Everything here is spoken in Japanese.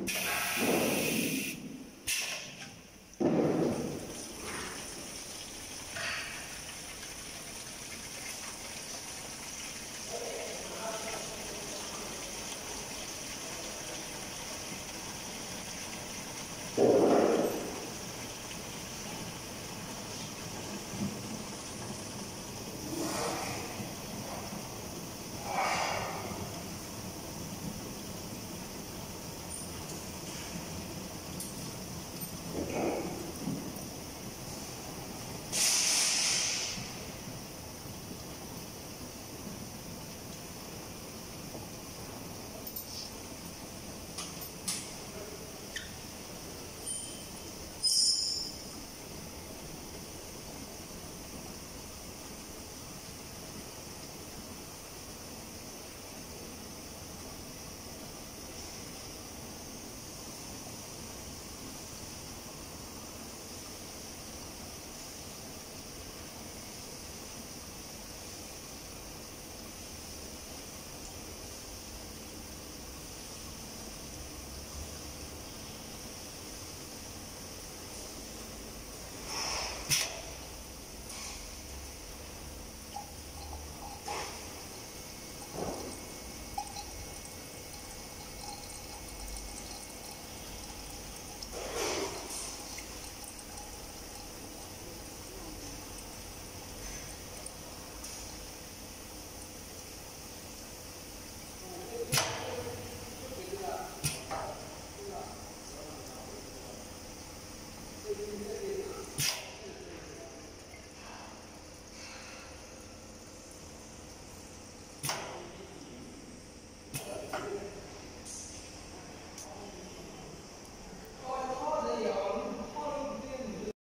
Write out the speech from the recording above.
you